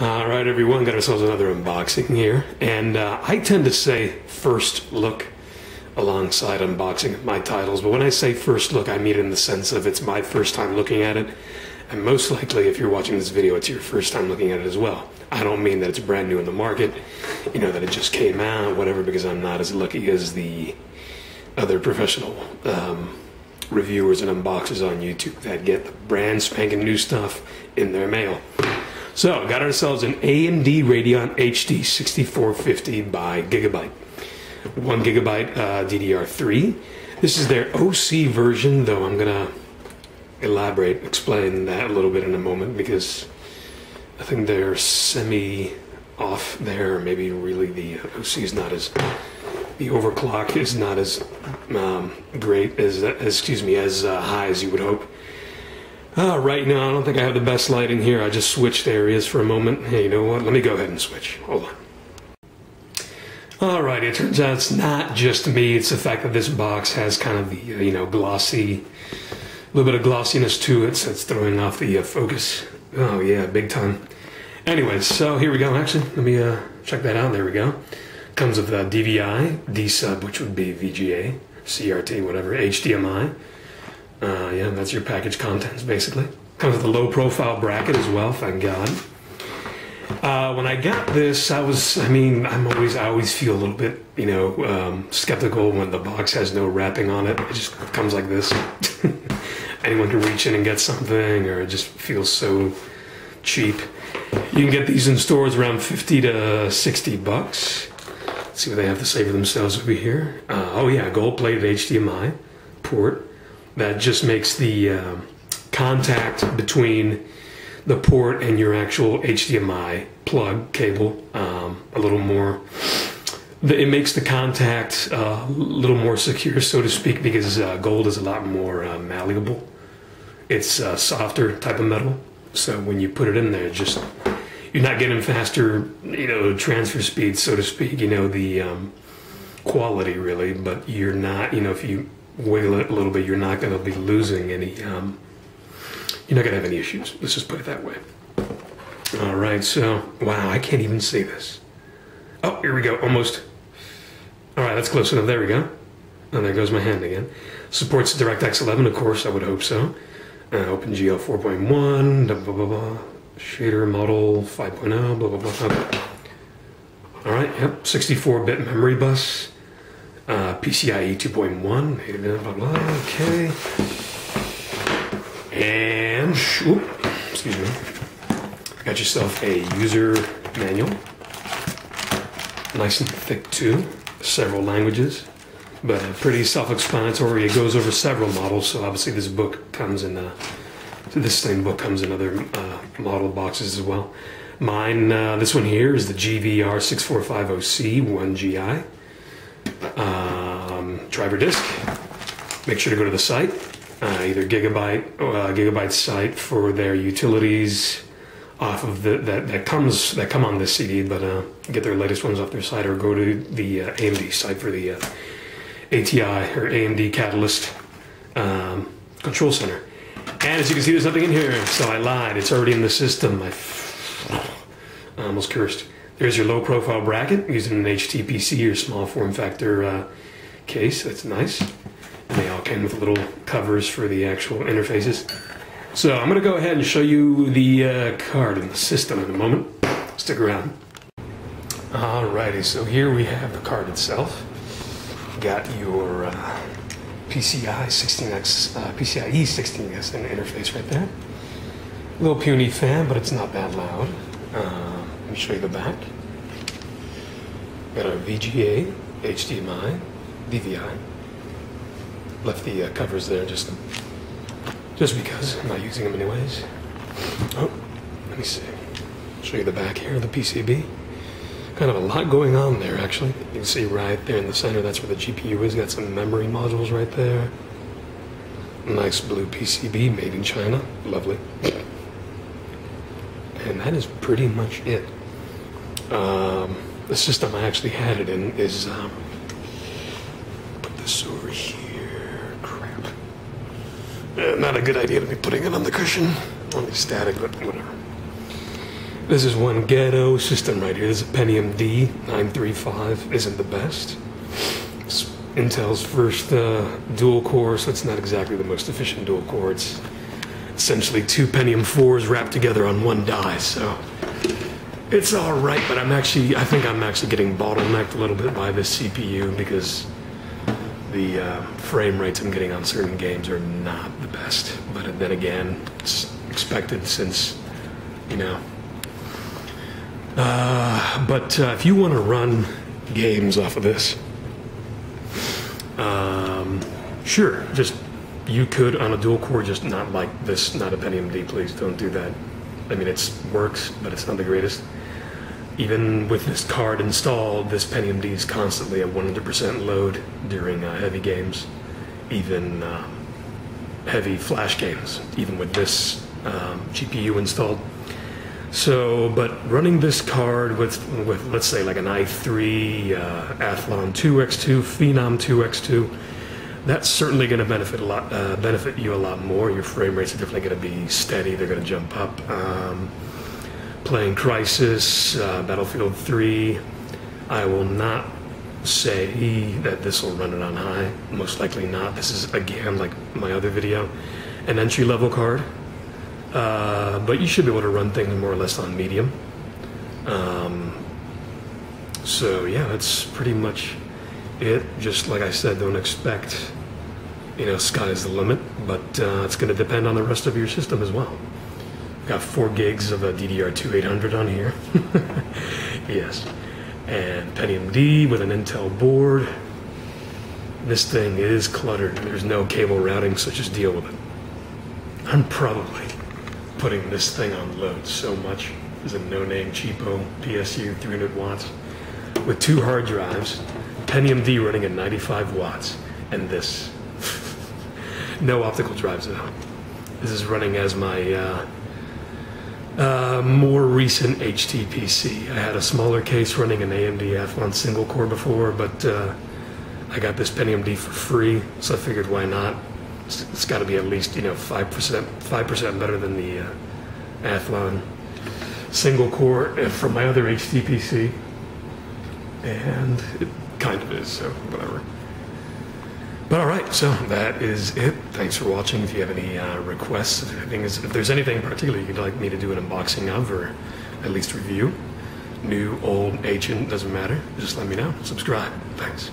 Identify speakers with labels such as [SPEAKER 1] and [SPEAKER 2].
[SPEAKER 1] All right, everyone, got ourselves another unboxing here. And uh, I tend to say first look alongside unboxing my titles, but when I say first look, I mean in the sense of it's my first time looking at it. And most likely, if you're watching this video, it's your first time looking at it as well. I don't mean that it's brand new in the market, you know, that it just came out, whatever, because I'm not as lucky as the other professional um, reviewers and unboxers on YouTube that get the brand spanking new stuff in their mail. So, got ourselves an AMD Radeon HD 6450 by Gigabyte. One gigabyte uh, DDR3. This is their OC version, though I'm gonna elaborate, explain that a little bit in a moment because I think they're semi off there. Maybe really the OC is not as the overclock is not as um, great as, as excuse me as uh, high as you would hope. Uh, right now, I don't think I have the best light in here. I just switched areas for a moment. Hey, you know what? Let me go ahead and switch. Hold on. Alright, it turns out it's not just me. It's the fact that this box has kind of the, uh, you know, glossy, a little bit of glossiness to it, so it's throwing off the uh, focus. Oh, yeah, big time. Anyways, so here we go. Actually, let me uh, check that out. There we go. Comes with uh, DVI, D-sub, which would be VGA, CRT, whatever, HDMI. Uh, yeah, that's your package contents basically. Comes with a low profile bracket as well, thank God. Uh, when I got this, I was, I mean, I'm always, I always feel a little bit, you know, um, skeptical when the box has no wrapping on it. It just comes like this. Anyone can reach in and get something, or it just feels so cheap. You can get these in stores around 50 to 60 bucks. Let's see what they have to say for themselves over here. Uh, oh, yeah, gold plated HDMI port that just makes the uh, contact between the port and your actual HDMI plug cable um, a little more. It makes the contact uh, a little more secure, so to speak, because uh, gold is a lot more uh, malleable. It's a softer type of metal, so when you put it in there, just you're not getting faster, you know, transfer speed, so to speak. You know the um, quality really, but you're not, you know, if you wiggle it a little bit, you're not going to be losing any. Um, you're not going to have any issues. Let's just put it that way. All right. So, wow, I can't even see this. Oh, here we go. Almost. All right, that's close enough. There we go. And there goes my hand again. Supports DirectX 11, of course. I would hope so. Uh, OpenGL 4.1. Blah, blah, blah. Shader model 5.0. Blah blah blah. Okay. All right. Yep. 64-bit memory bus. Uh, PCIe 2.1, blah, blah, blah, okay. And, whoop, excuse me, got yourself a user manual. Nice and thick too, several languages, but pretty self-explanatory. It goes over several models, so obviously this book comes in, uh, this same book comes in other uh, model boxes as well. Mine, uh, this one here is the GVR6450C 1GI um, driver disk. Make sure to go to the site, uh, either Gigabyte uh, Gigabyte site for their utilities off of the that, that comes that come on this CD, but uh, get their latest ones off their site, or go to the uh, AMD site for the uh, ATI or AMD Catalyst um, Control Center. And as you can see, there's nothing in here, so I lied. It's already in the system. I, I almost cursed. There's your low profile bracket using an HTPC or small form factor uh, case. That's nice. And they all came with little covers for the actual interfaces. So I'm going to go ahead and show you the uh, card and the system in a moment. Stick around. Alrighty, so here we have the card itself. Got your uh, PCI 16X, uh, PCIe 16X interface right there. A little puny fan, but it's not that loud. Uh, let me show you the back. Got our VGA, HDMI, DVI. Left the uh, covers there just just because I'm not using them anyways. Oh, let me see. Show you the back here of the PCB. Kind of a lot going on there actually. You can see right there in the center, that's where the GPU is. Got some memory modules right there. Nice blue PCB made in China. Lovely. And that is pretty much it. Um, the system I actually had it in is, um, put this over here, crap. Uh, not a good idea to be putting it on the cushion. Only static, but whatever. This is one ghetto system right here. This is a Pentium D 935. Isn't the best. It's Intel's first uh, dual core, so it's not exactly the most efficient dual core. It's essentially two Pentium 4s wrapped together on one die, so it's all right. But I'm actually, I think I'm actually getting bottlenecked a little bit by this CPU because the uh, frame rates I'm getting on certain games are not the best. But then again, it's expected since, you know. Uh, but uh, if you want to run games off of this, um, sure, just you could on a dual core, just not like this, not a Pentium D. Please don't do that. I mean, it works, but it's not the greatest. Even with this card installed, this Pentium D is constantly at 100% load during uh, heavy games, even uh, heavy flash games, even with this um, GPU installed. So, but running this card with, with let's say like an i3 uh, Athlon II X2, Phenom II X2, that's certainly going to benefit a lot, uh, benefit you a lot more. Your frame rates are definitely going to be steady. They're going to jump up. Um, playing Crysis, uh, Battlefield 3, I will not say that this will run it on high. Most likely not. This is again like my other video, an entry level card. Uh, but you should be able to run things more or less on medium. Um, so yeah, that's pretty much it. Just like I said, don't expect, you know, sky's the limit, but uh, it's going to depend on the rest of your system as well. Got four gigs of a DDR2 800 on here. yes. And Pentium D with an Intel board. This thing is cluttered. There's no cable routing, so just deal with it. I'm probably putting this thing on load so much. There's a no-name cheapo PSU 300 watts with two hard drives, Pentium D running at 95 watts, and this. no optical drives though. This is running as my uh, uh, more recent HTPC. I had a smaller case running an AMD Athlon single core before, but uh, I got this Pentium D for free, so I figured why not. it's, it's got to be at least you know five percent, five percent better than the uh, Athlon single core uh, from my other HTPC, and it kind of is. So whatever. But all right, so that is it. Thanks for watching. If you have any uh, requests, if, anything is, if there's anything in particular you'd like me to do an unboxing of, or at least review, new, old, ancient, doesn't matter. Just let me know. Subscribe. Thanks.